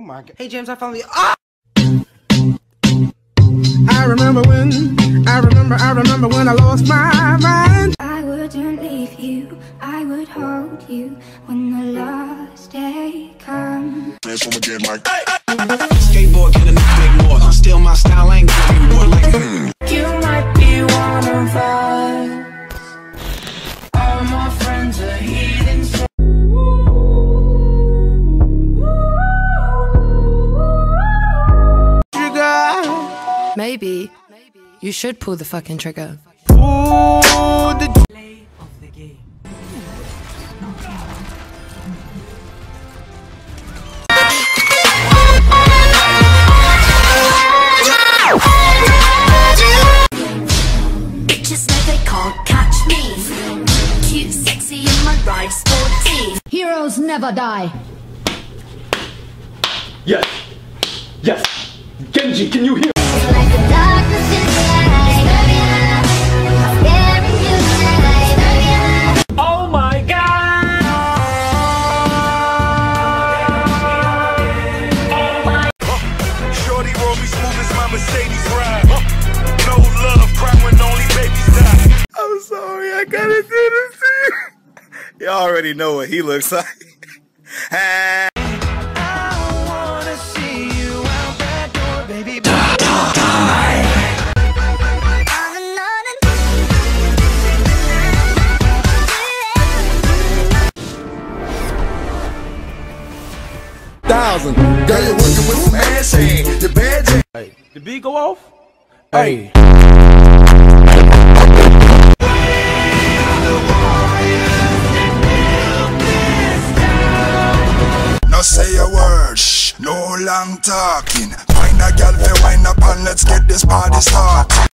my god. Hey James, I found the. Ah! I remember when, I remember, I remember when I lost my mind. I wouldn't leave you, I would hold you when the last day comes. Skateboard can a nigga make more. Still my style, I ain't giving more like hmm. Maybe you should pull the fucking trigger. Bitches know they can't catch me. Cute, sexy, in my ride, sporty. Heroes never die. Yes. Yes. Genji, can you hear? Like the darkness in the night. I'm scaring you tonight. Oh my god! Shorty roll me smooth as my Mercedes ride. No love, cry when only babies die. I'm sorry, I gotta do this you. Y'all already know what he looks like. Thousand. Girl, you're working with some ass hand. The bad J. The beat go off? Hey. No say a word, shh, no long talking. Find a girl for wind up and let's get this party started.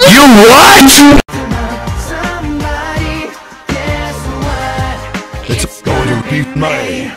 You what? Going